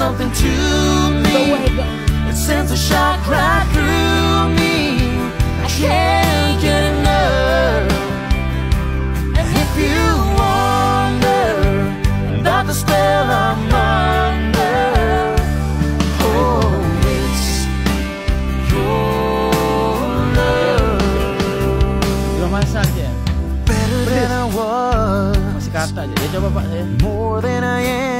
something to me. It sends a shock right through me. I can't get enough. And if you wonder about the spell I'm under, oh, it's your love. Dua masak je Better than I was, Masih kata je Dia coba pak saya more than I am.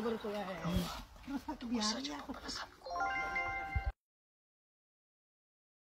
Bible खोया है।